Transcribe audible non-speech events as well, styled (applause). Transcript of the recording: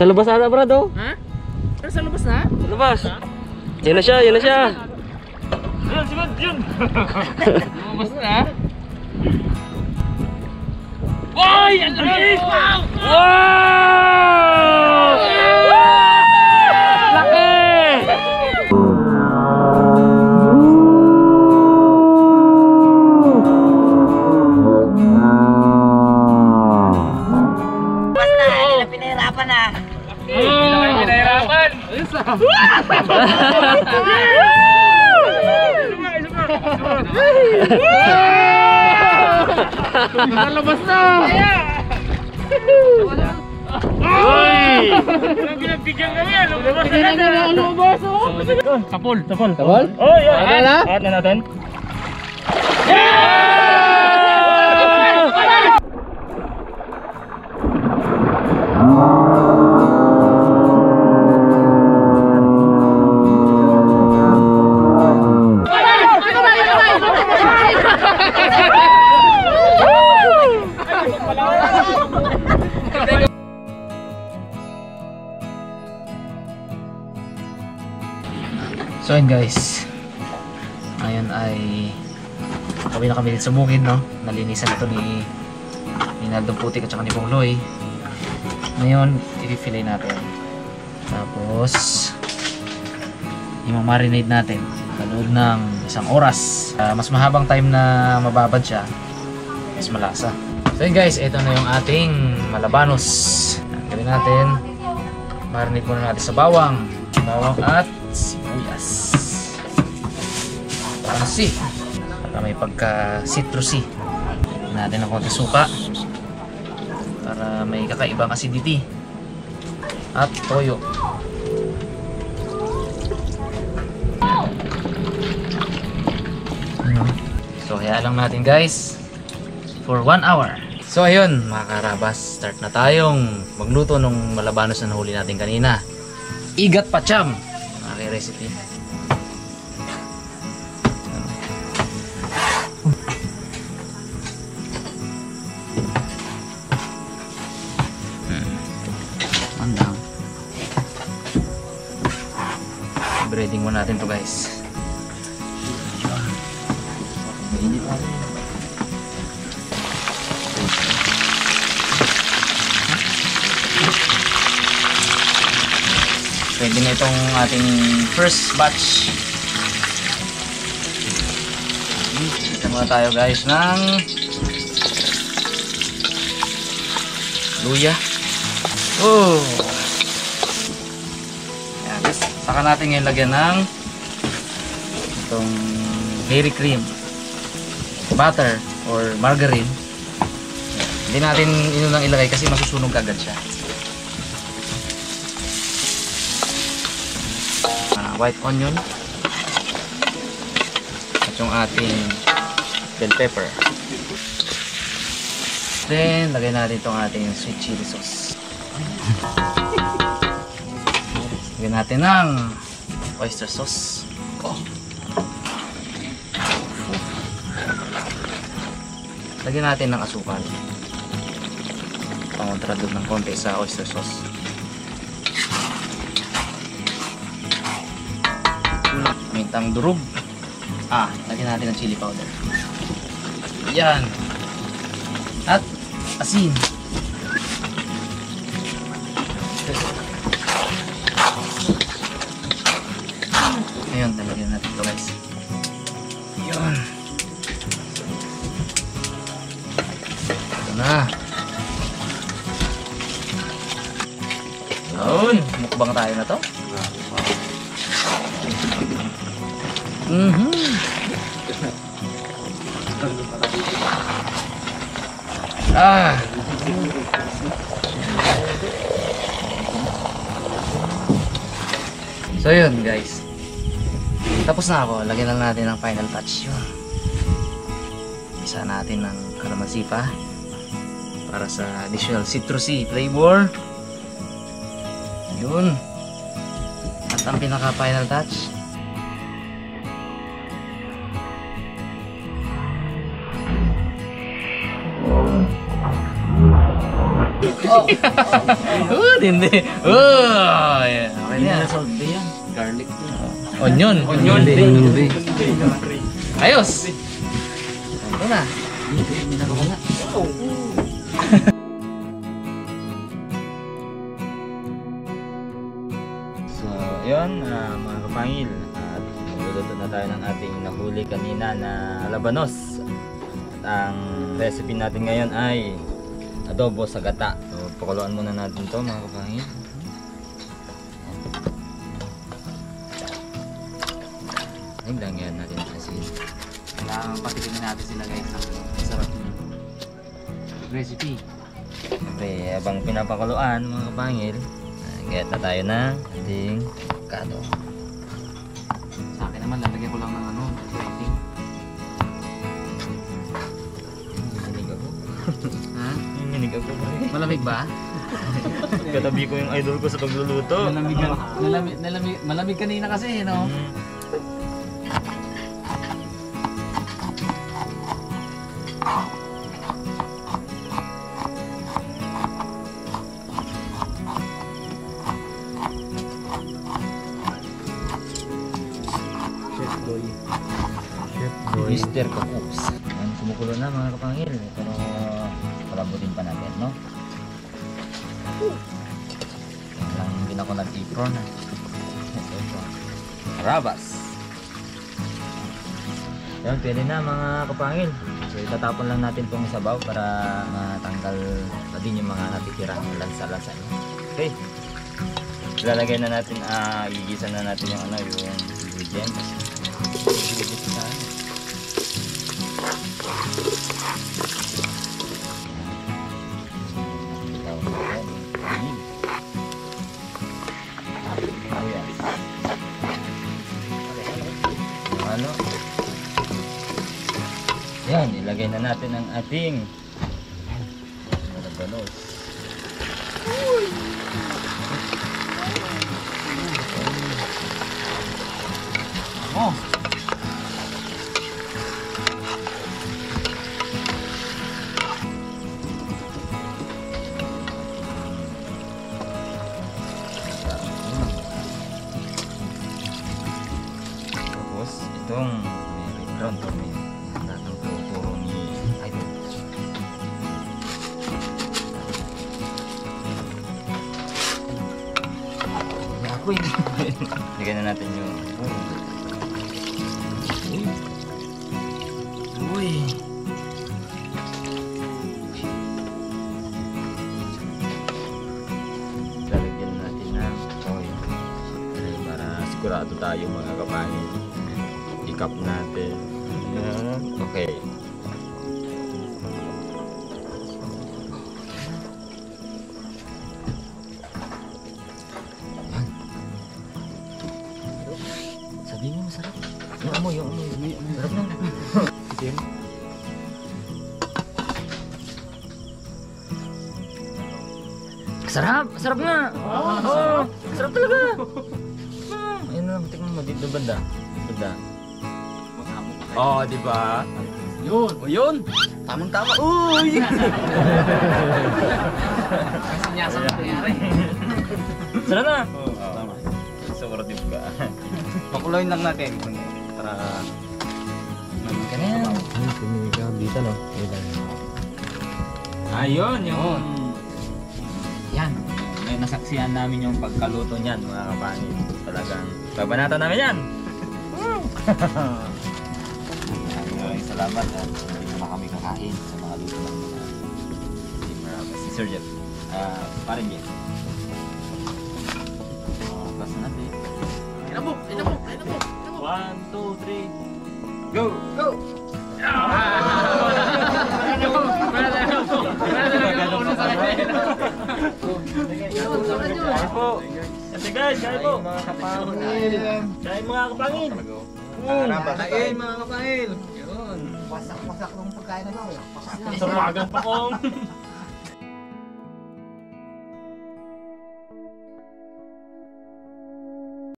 Sa labas ata, Brad, oh. Ha? Pero sa labas na? Sa labas. Yan na siya, yan na siya. Yun, sigod, yun. Lumabas na. Ay, ang laki! Wow! Wow! Nalabas na! Uy! Pinagbigyan kami, lumabas na na. Lumabas oh. Sapol, sapol. Sabol? Oh, yun. Ano na? Na natin. So yun guys. Ngayon ay kami na kami dito sa bukid no. Nalinisan ito ni ni Naldong Putik at saka ni Bongloy. Ngayon, i-fillet natin. Tapos i-marinate natin sa loob ng isang oras. Ah, mas mahabang time na mababad siya, mas malasa. So yun guys, ito na yung ating malabanos. Gawin natin. Marinate muna natin sa bawang. Bawang at Pansi. Para may pagka citrusy. Natin ng konti suka. Para may kakaibang acidity. At toyo. So, hayaan lang natin guys for 1 hour. So, ayun mga karabas, start na tayong magluto ng malabanos na nahuli natin kanina. Igat pacham! Aking recipe. Breading muna natin to guys. Mainit pa rin. Pwede na itong ating first batch. Ito muna tayo guys ng luya. Oh! Saka natin ngayon lagyan ng itong dairy cream, butter, or margarine. Hindi natin inunang ilagay kasi masusunog agad siya. Ah, white onion at yung ating bell pepper then lagay natin itong ating sweet chili sauce (laughs) lagyan natin ng oyster sauce. Oh. lagyan natin ng asukal. Pangontra doon ng konti sa oyster sauce. Mintang durog ah lagyan natin ng chili powder. Yan. At asin ayun talagyan natin ito guys yun ito na yun mukbang tayo na to Mhm. Ah. So yun guys. Tapos na ako. Lagyan lang natin ng final touch yun. Isa natin ng kalamansi pa. Para sa additional citrusy flavor. Yun. At ang pinaka final touch. Oh, (laughs) hindi. Oh, yeah. Okay na yan. Garlic yan. Onion. Onion. Hindi. Ayos. Ito na. So, yun, ah, mga kapangil. At magluluto na tayo ng ating nahuli kanina na labanos. At ang recipe natin ngayon ay adobo sa gata. So, pakuluan muna natin to mga kapangil. Patikimin natin sila guys ng sarap niya. Recipe. Siyempre, habang pinapakuluan mga kapangil, get na tayo ng ating kado. Sa akin naman, lalagyan ko lang ng ano, ako. ha? Naninig ako ba? Malamig ba? Katabi ko yung idol ko sa pagluluto. Malamig, malamig, malamig, malamig kanina kasi, no? Mm. Mr. Cooks. Yan, kumukulo na mga kapangil. Pero palabutin pa natin, no? Yan lang hindi na ako nag-apron. Rabas. Yan, pwede na mga kapangil. So itatapon lang natin itong sabaw para matanggal na din yung mga natitirang lansa-lansa niya. Okay. Lalagay na natin, ah, igisa na natin yung ano, yung ingredients. Igisa na. Ano? Yan, ilagay na natin ang ating Malabanos. Ako eh. Lagyan na natin yung Uy. Uy. Lalagyan natin ng oil. Para sigurado tayo mga kapangin. I-cup natin. Okay. Sabihin mo masarap. Yung amoy, yung amoy. Sarap na. Itim. Sarap! Sarap nga! Oo! Oh, sarap talaga! Hmm, ayun na, tingnan mo dito banda. Banda. Oo, oh, di ba? Yun! O yun! Tamang tama. Uy! Kasi niya sa nangyari. Sarap na! Pakuloyin lang natin para Ganyan. Kumikabita no? Ayun, yun. Yan. May nasaksihan namin yung pagkaluto niyan, mga kapangin. Talagang babanatan namin yan. (laughs) Maraming salamat at hindi naman kami kakain sa mga luto ng mga Team Marabas. Si Sir Jeff. Ah, parin Jeff. Oh, basta natin. One, two, three. Go! Go! Kaya po. Mga kapangil. Kaya mga kapangin. Kain mga kapangil. Wasak-wasak ng pagkain na to. Sa umagang pa kong.